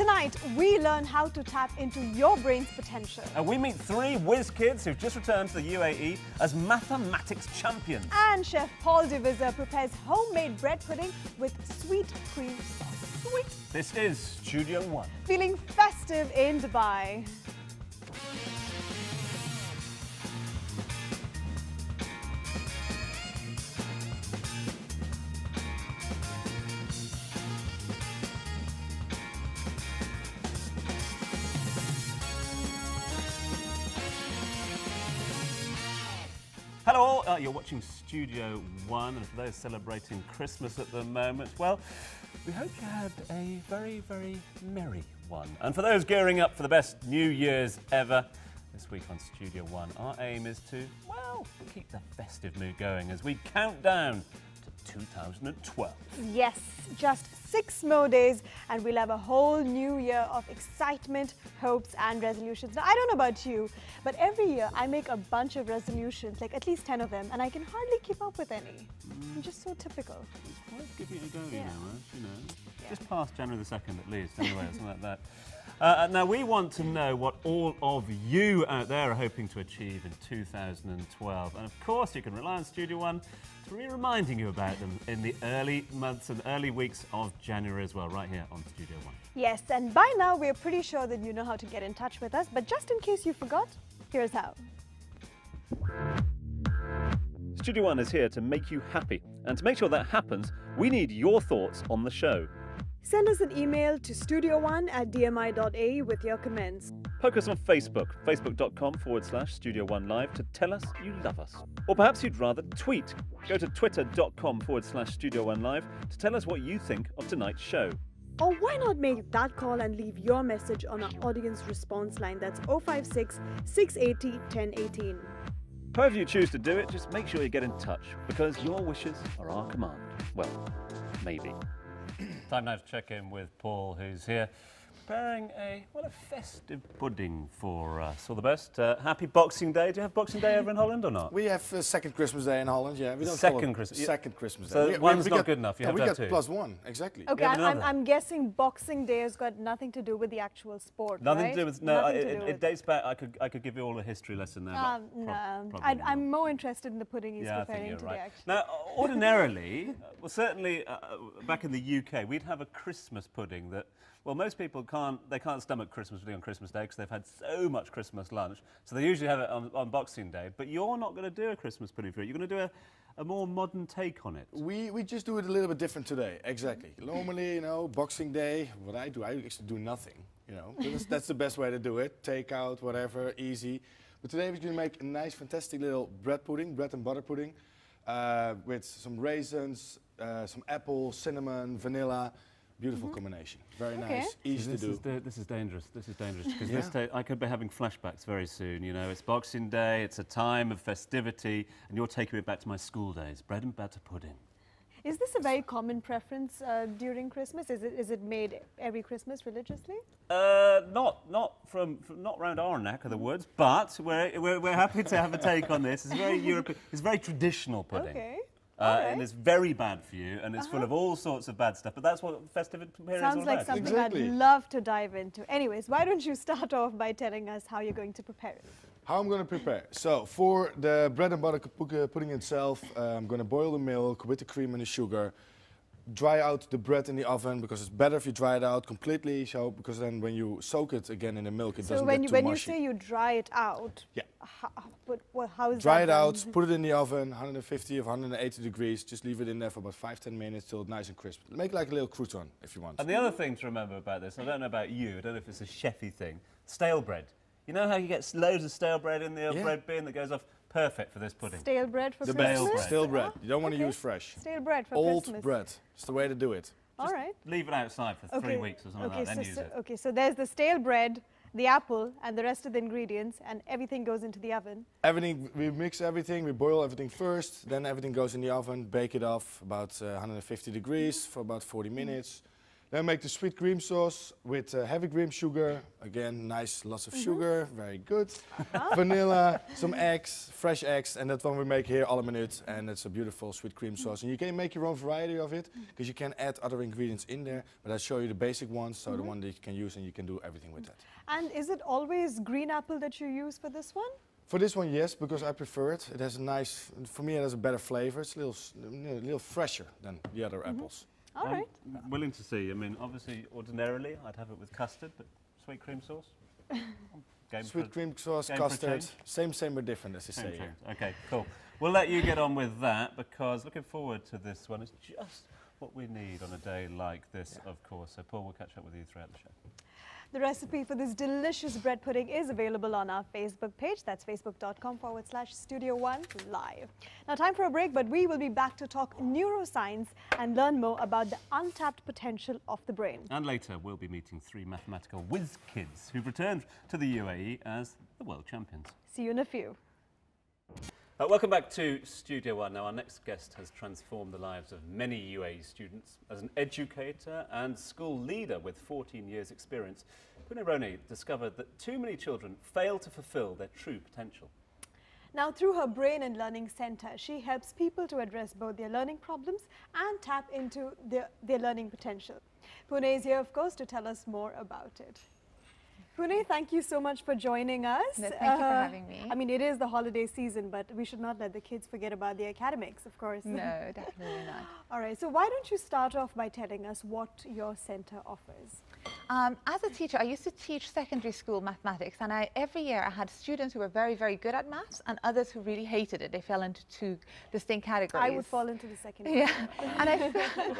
Tonight, we learn how to tap into your brain's potential. And we meet three whiz kids who've just returned to the UAE as mathematics champions. And Chef Paul Deviser prepares homemade bread pudding with sweet cream sauce. Sweet. This is Studio One. Feeling festive in Dubai. All, uh, you're watching Studio One, and for those celebrating Christmas at the moment, well, we hope you had a very, very merry one. And for those gearing up for the best New Year's ever, this week on Studio One, our aim is to, well, keep the festive mood going as we count down 2012. Yes, just six more days, and we'll have a whole new year of excitement, hopes, and resolutions. Now, I don't know about you, but every year I make a bunch of resolutions, like at least 10 of them, and I can hardly keep up with any. I'm just so typical. It's worth giving it a go, you know, you know. Yeah. Just past January the 2nd at least, anyway, something like that. Uh, now, we want to know what all of you out there are hoping to achieve in 2012. And of course, you can rely on Studio One to be reminding you about them in the early months and early weeks of January as well, right here on Studio One. Yes, and by now we're pretty sure that you know how to get in touch with us, but just in case you forgot, here's how. Studio One is here to make you happy. And to make sure that happens, we need your thoughts on the show. Send us an email to studio1 at dmi.ae with your comments. Poke us on Facebook, facebook.com forward slash Studio One Live to tell us you love us. Or perhaps you'd rather tweet. Go to twitter.com forward slash Studio One Live to tell us what you think of tonight's show. Or why not make that call and leave your message on our audience response line that's 056 680 1018. However you choose to do it, just make sure you get in touch because your wishes are our command. Well, maybe. Time now to check in with Paul, who's here preparing a well a festive pudding for us. All the best. Uh, happy Boxing Day. Do you have Boxing Day over in Holland or not? We have uh, second Christmas Day in Holland. Yeah, we don't Second Christmas- Second Christmas Day. So We- we- one's we not got- good enough, you yeah, have we to got two. plus one exactly. Okay, I'm, I'm, guessing Boxing Day has got nothing to do with the actual sport. Nothing right? to do with no. Nothing it, to it- do it dates back. I could I could give you all a history lesson there. but Um, no, probably I, I'm more interested in the pudding he's Yeah, I think preparing you're today. right. Actually. Now, ordinarily, uh, well, certainly uh, back in the UK, we'd have a Christmas pudding that, well, most people can't, they can't stomach Christmas pudding on Christmas Day because they've had so much Christmas lunch. So they usually have it on, on Boxing Day. But you're not going to do a Christmas pudding for it. You're going to do a, a more modern take on it. We, we just do it a little bit different today. Exactly. Normally, you know, Boxing Day, what I do, I actually do nothing. You know, that's, that's the best way to do it. Take out, whatever, easy. But today we're going to make a nice, fantastic little bread pudding, bread and butter pudding, uh, with some raisins, uh, some apple, cinnamon, vanilla. Beautiful combination. Very Okay. nice, easy this to do. Is da- this is dangerous. This is dangerous because Yeah. this ta- I could be having flashbacks very soon. You know, it's Boxing Day. It's a time of festivity, and you're taking me back to my school days. Bread and butter pudding. Is this a very common preference uh, during Christmas? Is it, is it made every Christmas religiously? Uh, not not from, from not around our neck of the woods, but we're, we're, we're happy to have a take on this. It's very European. It's very traditional pudding. Okay. Uh, All And it's very bad for you, and it's full of all sorts of bad stuff. But that's what festive period is all Sounds like about. something Exactly. I'd love to dive into. Anyways, why don't you start off by telling us how you're going to prepare it? How I'm going to prepare. So for the bread and butter uh, pudding itself, uh, I'm going to boil the milk with the cream and the sugar. Dry out the bread in the oven because it's better if you dry it out completely. So because then when you soak it again in the milk, it So doesn't when get you too when you mushy. say you dry it out, Yeah. how, but well, how is Dry that it out, done? put it in the oven, 150 or 180 degrees. Just leave it in there for about five ten minutes till it's nice and crisp. Make like a little crouton if you want. And the other thing to remember about this, I don't know about you, I don't know if it's a chefy thing, stale bread. You know how you get loads of stale bread in the Yeah. bread bin that goes off? Perfect for this pudding. Stale bread for the Christmas? best, stale bread. You don't want to use fresh. Stale bread for Old Christmas. bread. It's the way to do it. All right. Leave it outside for three weeks or something okay, like that, then so, use so, it. Okay, so there's the stale bread, the apple, and the rest of the ingredients, and everything goes into the oven. Everything, we mix everything, we boil everything first, then everything goes in the oven, bake it off about uh, 150 degrees for about 40 minutes. Then make the sweet cream sauce with uh, heavy cream sugar. Again, nice, lots of mm-hmm. sugar, very good. Ah. Vanilla, some eggs, fresh eggs, and that one we make here alle minute. And it's a beautiful sweet cream sauce. And you can make your own variety of it mm. because you can add other ingredients in there. But I'll show you the basic ones, so the mm-hmm. one that you can use, and you can do everything with mm. that. And is it always green apple that you use for this one? For this one, yes, because I prefer it. It has a nice, for me, it has a better flavor. It's a little, a little fresher than the other mm-hmm. apples. All I'm right. willing to see. I mean, obviously, ordinarily, I'd have it with custard, but sweet cream sauce? Game Sweet for- cream sauce, game for a custard, change? same, same but different, as they Same say here. Okay, cool. We'll let you get on with that because looking forward to this one. It's just what we need on a day like this, of course. So, Paul, we'll catch up with you throughout the show. The recipe for this delicious bread pudding is available on our Facebook page. That's facebook.com forward slash Studio One Live. Now, time for a break, but we will be back to talk neuroscience and learn more about the untapped potential of the brain. And later, we'll be meeting three mathematical whiz kids who've returned to the UAE as the world champions. See you in a few. Uh, welcome back to Studio One. Now, our next guest has transformed the lives of many UAE students. As an educator and school leader with 14 years' experience, Pune Roni discovered that too many children fail to fulfill their true potential. Now, through her Brain and Learning Center, she helps people to address both their learning problems and tap into their, their learning potential. Pune is here, of course, to tell us more about it. Pune, thank you so much for joining us. Uh, thank you for having me. I mean, it is the holiday season, but we should not let the kids forget about the academics, of course. No, definitely not. All right, so why don't you start off by telling us what your center offers? Um, as a teacher, I used to teach secondary school mathematics, and I, every year I had students who were very, very good at maths and others who really hated it. They fell into two distinct categories. I would fall into the second. Yeah, and I, felt,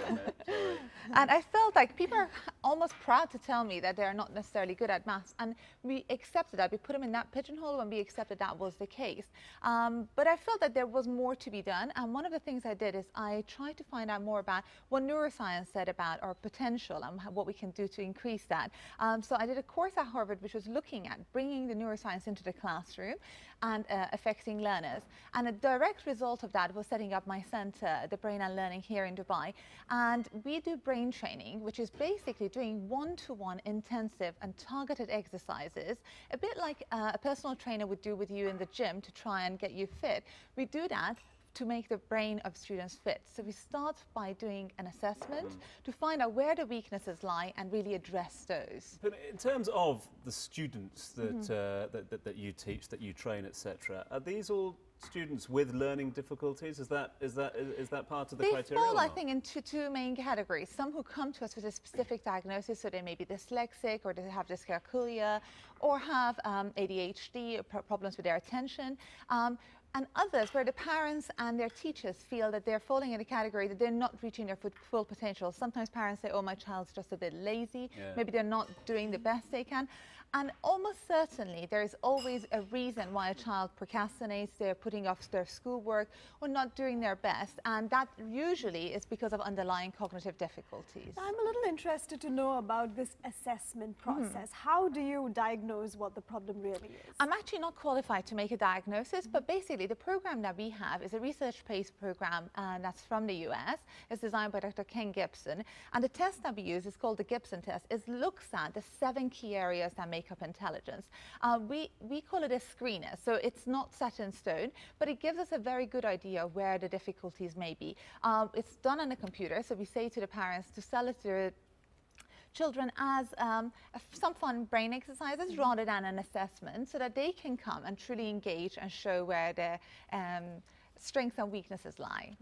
and I felt like people are almost proud to tell me that they're not necessarily good at maths, and we accepted that. We put them in that pigeonhole when we accepted that was the case. Um, but I felt that there was more to be done, and one of the things I did is I tried to find out more about what neuroscience said about our potential and what we can do to increase that. Um, so I did a course at Harvard which was looking at bringing the neuroscience into the classroom and uh, affecting learners. And a direct result of that was setting up my center, the Brain and Learning here in Dubai. And we do brain training, which is basically doing one-to-one intensive and targeted exercises, a bit like uh, a personal trainer would do with you in the gym to try and get you fit. We do that to make the brain of students fit. So we start by doing an assessment to find out where the weaknesses lie and really address those. But in terms of the students that, uh, that, that, that you teach, that you train, etc., are these all students with learning difficulties? Is that, is that, is, is that part of the They criteria? fall, I think, into two main categories. Some who come to us with a specific diagnosis, so they may be dyslexic or they have dyscalculia or have um, ADHD or pro- problems with their attention. Um, and others where the parents and their teachers feel that they're falling in a category that they're not reaching their full, full potential. Sometimes parents say, oh, my child's just a bit lazy. Yeah. Maybe they're not doing the best they can. And almost certainly, there is always a reason why a child procrastinates, they're putting off their schoolwork or not doing their best. And that usually is because of underlying cognitive difficulties. I'm a little interested to know about this assessment Mm-hmm. process. How do you diagnose what the problem really is? I'm actually not qualified to make a diagnosis, but basically the program that we have is a research-based program uh, that's from the US. It's designed by Dr. Ken Gibson. And the test that we use is called the Gibson test. It looks at the seven key areas that make up intelligence. Uh, we, we call it a screener, so it's not set in stone, but it gives us a very good idea of where the difficulties may be. Um, it's done on a computer, so we say to the parents to sell it to children as um, a- some fun brain exercises rather than an assessment so that they can come and truly engage and show where their um, strengths and weaknesses lie.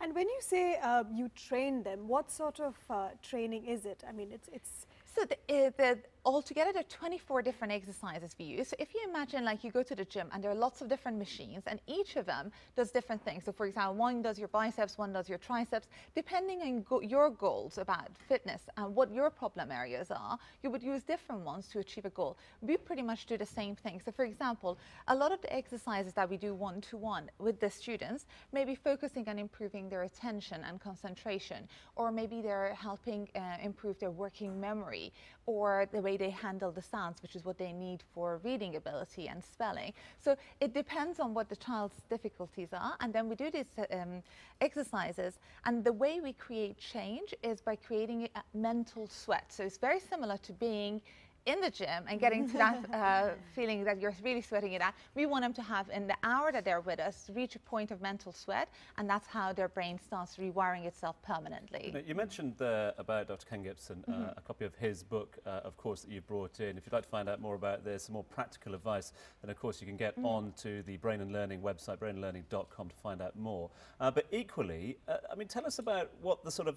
And when you say uh, you train them, what sort of uh, training is it? I mean, it's it's So the, uh, the, altogether there are 24 different exercises we use. So if you imagine like you go to the gym and there are lots of different machines and each of them does different things. So for example, one does your biceps, one does your triceps. Depending on go- your goals about fitness and what your problem areas are, you would use different ones to achieve a goal. We pretty much do the same thing. So for example, a lot of the exercises that we do one-to-one with the students may be focusing on improving their attention and concentration, or maybe they're helping uh, improve their working memory or the way they handle the sounds, which is what they need for reading ability and spelling. So it depends on what the child's difficulties are. And then we do these um, exercises. And the way we create change is by creating a mental sweat. So it's very similar to being in the gym and getting to that uh, feeling that you're really sweating it out. We want them to have in the hour that they're with us reach a point of mental sweat, and that's how their brain starts rewiring itself permanently. You mentioned uh, about Dr. Ken Gibson, uh, mm -hmm. a copy of his book, uh, of course, that you've brought in. If you'd like to find out more about this, some more practical advice, then of course you can get mm. on to the Brain and Learning website, brainandlearning.com, to find out more. Uh, but equally, uh, I mean, tell us about what the sort of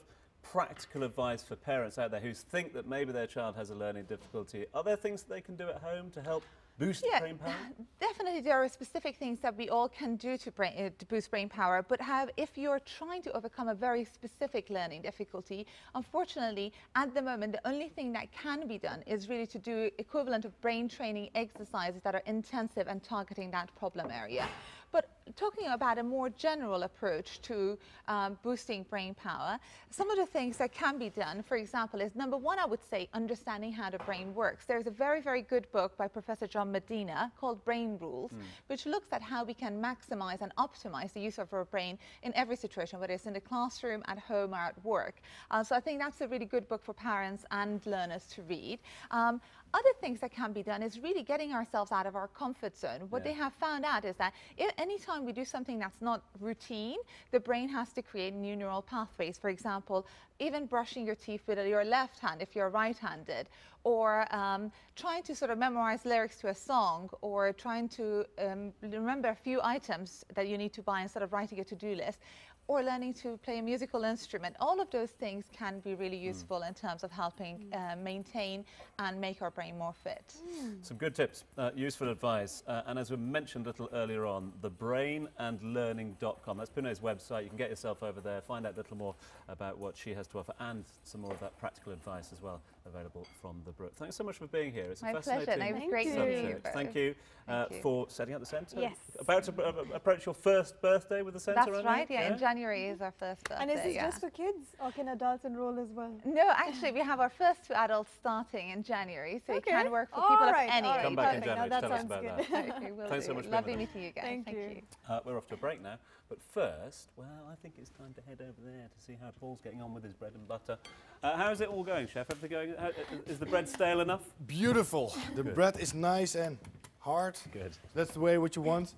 practical advice for parents out there who think that maybe their child has a learning difficulty? Are there things that they can do at home to help boost yeah, brain power? Definitely, there are specific things that we all can do to, brain, uh, to boost brain power. But have, if you're trying to overcome a very specific learning difficulty, unfortunately, at the moment, the only thing that can be done is really to do equivalent of brain training exercises that are intensive and targeting that problem area. But talking about a more general approach to um, boosting brain power, some of the things that can be done, for example, is number one, I would say understanding how the brain works. There's a very, very good book by Professor John Medina called Brain Rules, mm. which looks at how we can maximize and optimize the use of our brain in every situation, whether it's in the classroom, at home, or at work. Uh, so I think that's a really good book for parents and learners to read. Um, other things that can be done is really getting ourselves out of our comfort zone. What yeah. they have found out is that anytime we do something that's not routine, the brain has to create new neural pathways. For example, even brushing your teeth with your left hand if you're right-handed, or um, trying to sort of memorize lyrics to a song, or trying to um, remember a few items that you need to buy instead of writing a to-do list or learning to play a musical instrument. All of those things can be really hmm. useful mm. in terms of helping uh, maintain and make our brain more fit. Mm. Some good tips, uh, useful advice. Uh, and as we mentioned a little earlier on, thebrainandlearning.com. That's Pune's website. You can get yourself over there, find out a little more about what she has to offer and some more of that practical advice as well available from the Brook. Thanks so much for being here. It's My a fascinating pleasure. No, great subject. Thank you, uh, Thank you, for setting up the centre. Yes. About to uh, approach your first birthday with the centre, That's right, yeah, yeah, in January is our first birthday. And is this yeah. just for kids or can adults enroll as well? No, actually we have our first two adults starting in January, so okay. it can work for All people right. of any age. Come back in January no, tell us about good. that. okay, Thanks so much Lovely meeting you guys. Thank, Thank you. you. Uh, we're off to a break now, but first, well, I think it's time to head over there to see how Paul's getting on with his bread and butter. Uh, how's it all going, Chef? Everything going? How, is the bread stale enough? Beautiful. The Good. bread is nice and hard. Good. That's the way what you want.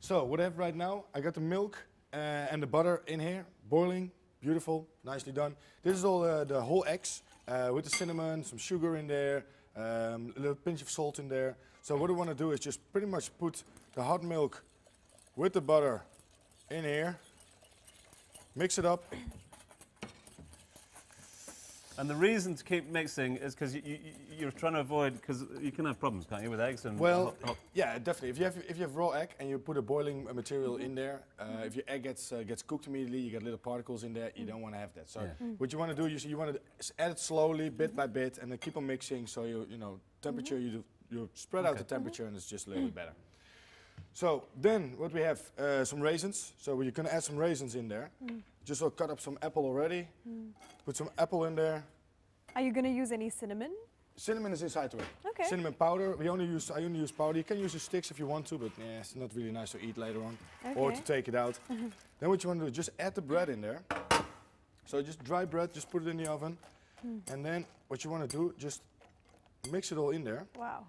So what I have right now, I got the milk uh, and the butter in here, boiling, beautiful, nicely done. This is all uh, the whole eggs uh, with the cinnamon, some sugar in there, um, a little pinch of salt in there. So what I want to do is just pretty much put the hot milk with the butter in here, mix it up. And the reason to keep mixing is because you, you, are trying to avoid, because you can have problems, can't you, with eggs and Well, hot, hot. yeah, definitely. If you have if you have raw egg and you put a boiling material in there, uh, if your egg gets uh, gets cooked immediately, you get little particles in there. You don't want to have that. So yeah. what you want to do, you you want to add it slowly, bit by bit, and then keep on mixing. So you you know temperature you do, you spread out the temperature, and it's just a little bit better. So then what we have, uh, some raisins. So we're gonna add some raisins in there. Mm. Just so cut up some apple already. Mm. Put some apple in there. Are you gonna use any cinnamon? Cinnamon is inside to it. Okay. Cinnamon powder. We only use I only use powder. You can use the sticks if you want to, but yeah, it's not really nice to eat later on, okay. or to take it out. then what you want to do, is just add the bread in there. So just dry bread, just put it in the oven, mm. and then what you want to do, just mix it all in there. Wow.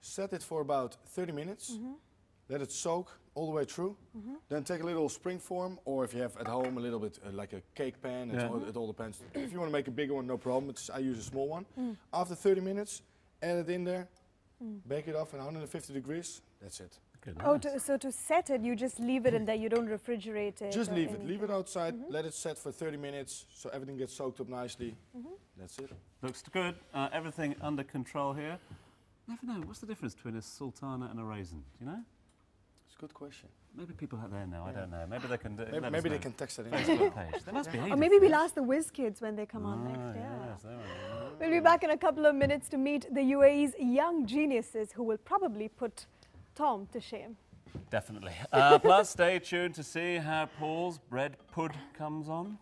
Set it for about 30 minutes. Mm -hmm let it soak all the way through. Mm -hmm. Then take a little spring form, or if you have at home a little bit uh, like a cake pan, yeah. all, it all depends. if you want to make a bigger one, no problem. It's, I use a small one. Mm. After 30 minutes, add it in there, mm. bake it off at 150 degrees. That's it. Oh, to, so to set it, you just leave it in there. You don't refrigerate it. Just leave anything. it. Leave it outside. -hmm. Let it set for 30 minutes, so everything gets soaked up nicely. -hmm. That's it. Looks good. Uh, everything under control here. Never know. What's the difference between a sultana and a raisin? Do you know? Good question. Maybe people out there know. Yeah. I don't know. Maybe they can. Uh, maybe, maybe they can text it in. Facebook page. They must be. Or maybe we'll ask the whiz kids when they come ah, on next. Yeah. Yes, we'll be back in a couple of minutes to meet the UAE's young geniuses who will probably put Tom to shame. Definitely. Uh, plus, stay tuned to see how Paul's bread pud comes on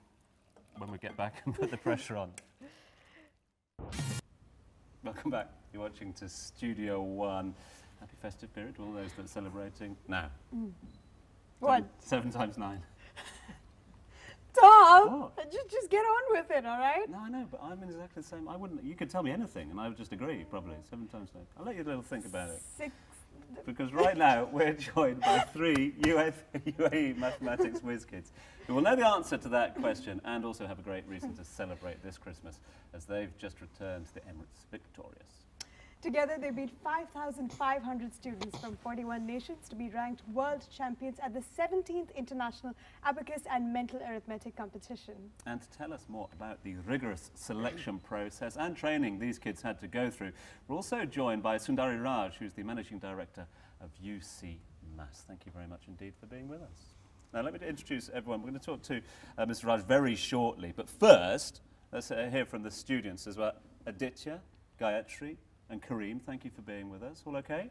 when we get back and put the pressure on. Welcome back. You're watching to Studio One. Happy festive period to all those that are celebrating now. Mm. What? Seven times nine. Tom, What? just, just get on with it, all right? No, I know, but I'm in exactly the same. I wouldn't. You could tell me anything, and I would just agree. Probably seven times nine. I'll let you a little think about it. Six. Because right now we're joined by three UA, UAE mathematics whiz kids who will know the answer to that question and also have a great reason to celebrate this Christmas as they've just returned to the Emirates victorious. Together, they beat 5,500 students from 41 nations to be ranked world champions at the 17th International Abacus and Mental Arithmetic Competition. And to tell us more about the rigorous selection process and training these kids had to go through, we're also joined by Sundari Raj, who's the Managing Director of UC Mass. Thank you very much indeed for being with us. Now, let me introduce everyone. We're going to talk to uh, Mr. Raj very shortly, but first, let's uh, hear from the students as well. Aditya, Gayatri, and Kareem, thank you for being with us. All okay?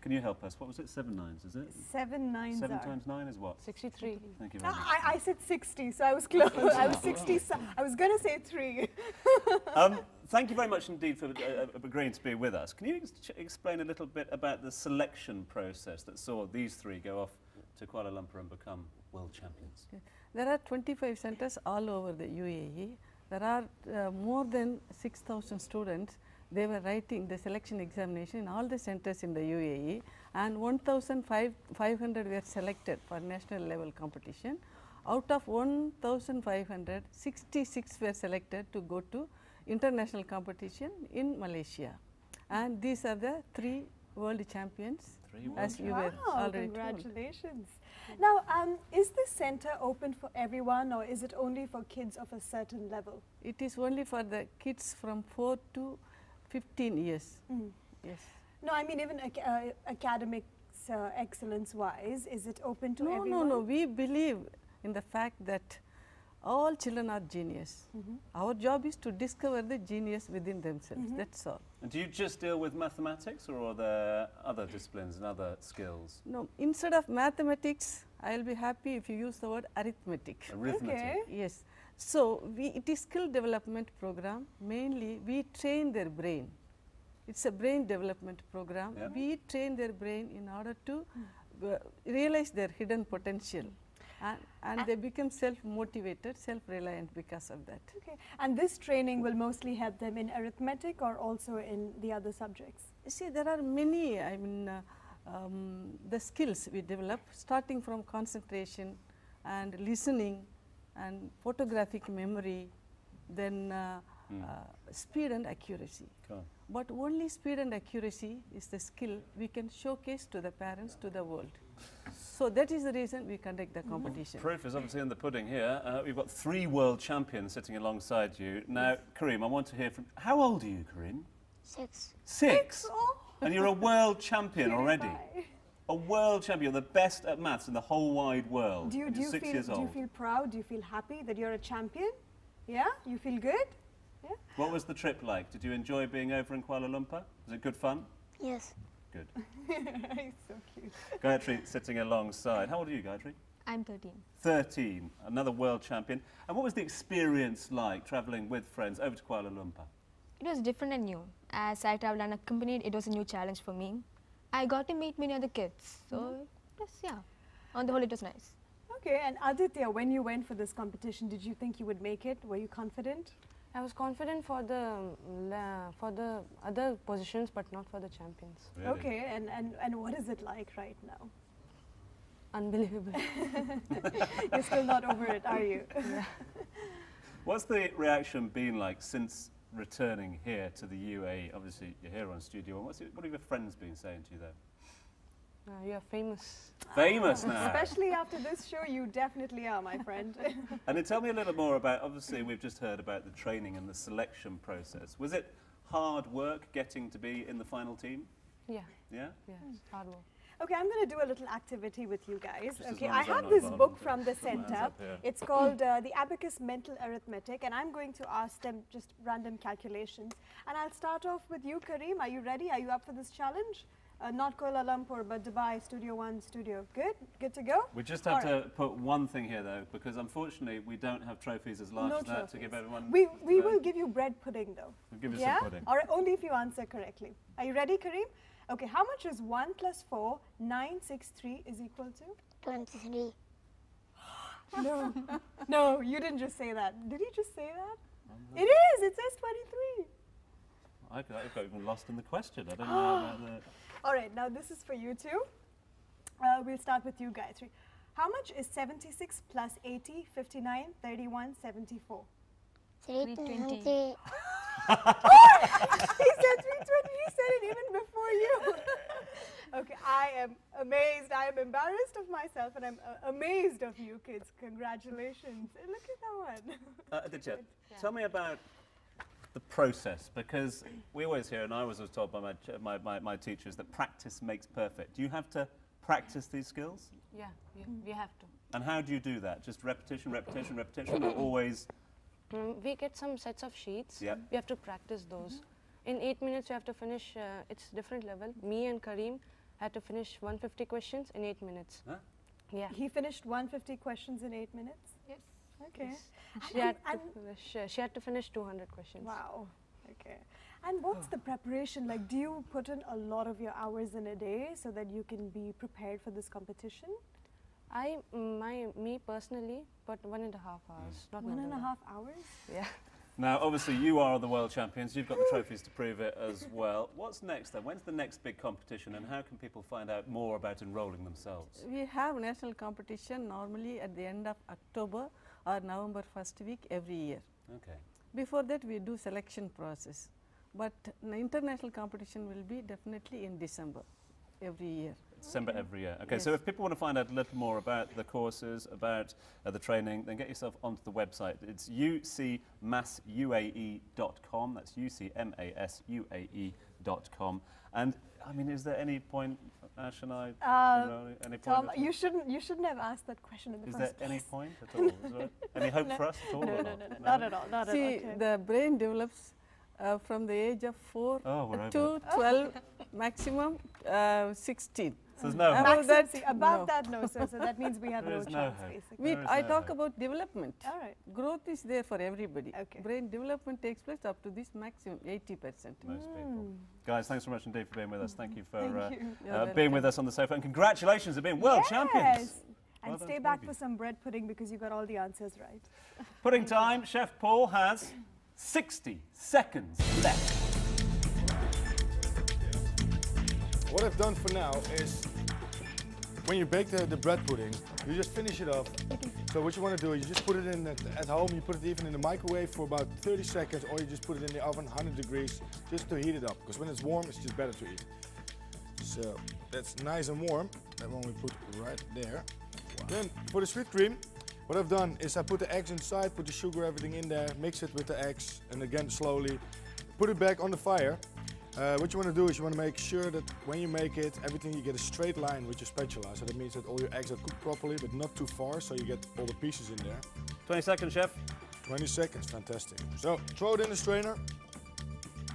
Can you help us? What was it? Seven nines, is it? Seven nines Seven times nine is what? 63. Thank you very Ah, much. I, I said 60, so I was close. I was 60. So I was going to say three. Um, thank you very much indeed for uh, uh, agreeing to be with us. Can you ex- explain a little bit about the selection process that saw these three go off to Kuala Lumpur and become world champions? There are 25 centers all over the UAE. There are uh, more than 6,000 students. They were writing the selection examination in all the centers in the UAE and 1,500 were selected for national level competition. Out of 1,500, 66 were selected to go to international competition in Malaysia. And these are the three world champions Three world as you wow, were already told. congratulations. Now, um, is this center open for everyone or is it only for kids of a certain level? It is only for the kids from 4 to 15 years. Mm. Yes. No, I mean even ac- uh, academics uh, excellence wise, is it open to No, everyone? no, no. We believe in the fact that all children are genius. Mhm. Our job is to discover the genius within themselves. Mhm. That's all. And do you just deal with mathematics or are there other disciplines and other skills? No, instead of mathematics, I'll be happy if you use the word arithmetic. Arithmetic. Okay. Yes. So we, it is skill development program. Mainly, we train their brain. It's a brain development program. Yeah. We train their brain in order to uh, realize their hidden potential, and, and they become self-motivated, self-reliant because of that. Okay. And this training will mostly help them in arithmetic or also in the other subjects? You See, there are many. I mean, uh, um, the skills we develop, starting from concentration and listening, and photographic memory, then uh, Mm. uh, speed and accuracy. Cool. But only speed and accuracy is the skill we can showcase to the parents, to the world. So that is the reason we conduct the competition. Proof is obviously in the pudding here. Uh, we've got three world champions sitting alongside you. Now, Kareem, I want to hear from. How old are you, Kareem? Six. Six. Oh, And you're a world champion already. Purify. A world champion, the best at maths in the whole wide world. Do you, do, you're six feel, years do you feel proud? Do you feel happy that you're a champion? Yeah? You feel good? Yeah? What was the trip like? Did you enjoy being over in Kuala Lumpur? Was it good fun? Yes. Good. He's so cute. Gayatri sitting alongside. How old are you, Gayatri? I'm 13. 13, another world champion. And what was the experience like travelling with friends over to Kuala Lumpur? It was different and new. As I traveled unaccompanied, it was a new challenge for me. I got to meet many other kids. So, it was, yeah, on the whole, it was nice. Okay, and Aditya, when you went for this competition, did you think you would make it? Were you confident? I was confident for the mm, for the other positions, but not for the champions. Okay, and, and, and what is it like right now? Unbelievable. You're still not over it, are you? Yeah. What's the reaction been like since returning here to the UAE? Obviously, you're here on Studio One. What's it, what have your friends been saying to you there? Uh, you are famous. Famous now. Especially after this show, you definitely are, my friend. And then tell me a little more about, obviously, we've just heard about the training and the selection process. Was it hard work getting to be in the final team? Yeah, Yeah? yeah, hard work. Okay, I'm going to do a little activity with you guys. Just Okay, I have this book from the Put my hands center. It's called uh, The Abacus Mental Arithmetic, and I'm going to ask them just random calculations. And I'll start off with you, Kareem. Are you ready? Are you up for this challenge? Uh, not Kuala Lumpur, but Dubai, Studio One studio. Good? Good to go? We just have All to put one thing here, though, because unfortunately we don't have trophies as large no as that to give everyone. We, we will give you bread pudding though. We'll give you yeah? some pudding. Or only if you answer correctly. Are you ready, Kareem? Okay, how much is 1 plus 4, 963 is equal to? 23. No. no, you didn't just say that. Did he just say that? It is, it says 23. I got, I got even lost in the question. I don't know about that. All right, now this is for you too. Uh, we'll start with you, Gayatri. How much is 76 plus 80, 59, 31, 74? 320. he said 320, he said it even before you. okay, I am amazed. I am embarrassed of myself and I'm uh, amazed of you kids. Congratulations. Uh, Look at that one. Uh, Aditya, tell me about the process because we always hear, and I was always told by my, my, my, my teachers, that practice makes perfect. Do you have to practice these skills? Yeah, we, we have to. And how do you do that? Just repetition, repetition, repetition, or always? Mm, we get some sets of sheets. Yep. We have to practice those. In eight minutes, you have to finish. Uh, it's different level. Me and Kareem had to finish 150 questions in eight minutes. Huh? Yeah. He finished 150 questions in eight minutes? Yes. Okay. She had, to finish, uh, she had to finish 200 questions. Wow. Okay. And what's the preparation like? Do you put in a lot of your hours in a day so that you can be prepared for this competition? I, mm, my, me personally, but one and a half hours, not One more and a than half hours? Yeah. Now, obviously, you are the world champions. You've got the trophies to prove it as well. What's next then? When's the next big competition, and how can people find out more about enrolling themselves? We have national competition normally at the end of October or November first week every year. Okay. Before that, we do selection process. But the international competition will be definitely in December every year. December every year. Okay, so if people want to find out a little more about the courses, about uh, the training, then get yourself onto the website. It's ucmasuae.com. That's ucmasuae.com. And I mean, is there any point, Ash and I, Uh, enrolling- any point Tom, you shouldn't you shouldn't have asked that question in the is there first any place. point at all? There any hope for us at all? No, or no, no, no, not at all, not at all. See, Okay. the brain develops uh, from the age of 4 Oh, over to 12, maximum uh, 16. So there's no Above hope. That, above no. that, no, sir. So that means we have There no is no chance, basically. We, There is I no talk hope. about development. All right. Growth is there for everybody. Okay. Brain development takes place up to this maximum 80 percent. Most people. Guys, thanks so much indeed for being with us. Thank you for Thank uh, you. You're uh, being with us on the sofa. And congratulations on being world champions. Yes. And Well stay back all for some bread pudding because you got all the answers right. Pudding time. Chef Paul has 60 seconds left. What I've done for now is when you bake the, the bread pudding, you just finish it off. So what you want to do, is you just put it in at, at home, you put it even in the microwave for about 30 seconds or you just put it in the oven 100 degrees just to heat it up because when it's warm it's just better to eat. So that's nice and warm. That one we put right there. Then for the sweet cream, what I've done is I put the eggs inside, put the sugar, everything in there, mix it with the eggs and again slowly put it back on the fire. Uh, what you want to do is you want to make sure that when you make it, everything you get a straight line with your spatula. So that means that all your eggs are cooked properly, but not too far, so you get all the pieces in there. 20 seconds, Chef. 20 seconds, fantastic. So throw it in the strainer.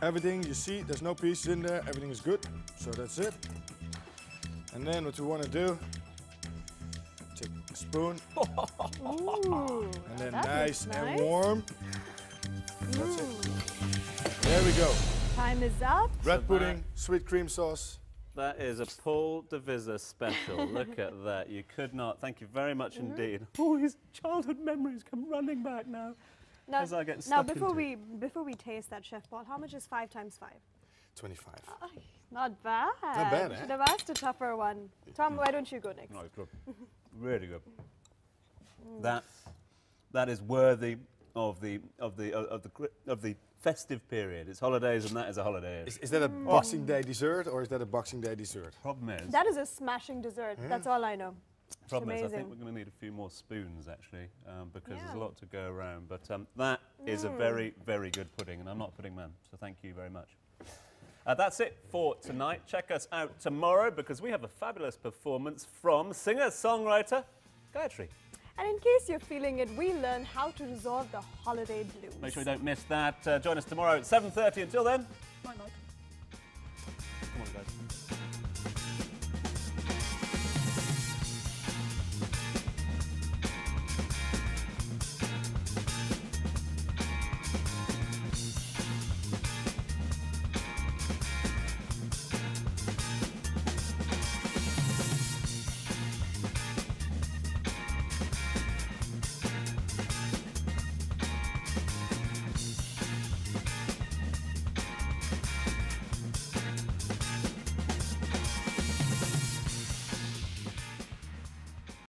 Everything you see, there's no pieces in there, everything is good. So that's it. And then what you want to do, take a spoon, Ooh, and then that nice, and nice. warm. That's it. There we go. Time is up. Bread that- pudding, sweet cream sauce. That is a Paul Devisa special. Look at that. You could not. Thank you very much indeed. All these childhood memories come running back now. Now, As I get stuck now before into we before we taste that chef Paul, how much is five times five? 25. Not bad. Not bad, eh? Should have asked a tougher one. Tom, why don't you go next? No, it's good. really good. That that is worthy of the of the of the gri- of the festive period. It's holidays, and that is a holiday. Is, is that a Boxing Day dessert or is that a Boxing Day dessert? problem is, That is a smashing dessert. That's all I know. problem is, I think we're going to need a few more spoons actually, um, because there's a lot to go around. But um, that is a very very good pudding, and I'm not a pudding man, so thank you very much. Uh, that's it for tonight. Check us out tomorrow because we have a fabulous performance from singer-songwriter Gayatri. And in case you're feeling it, we learn how to resolve the holiday blues. Make sure you don't miss that. Uh, join us tomorrow at 7.30. Until then, night night. Come on, guys.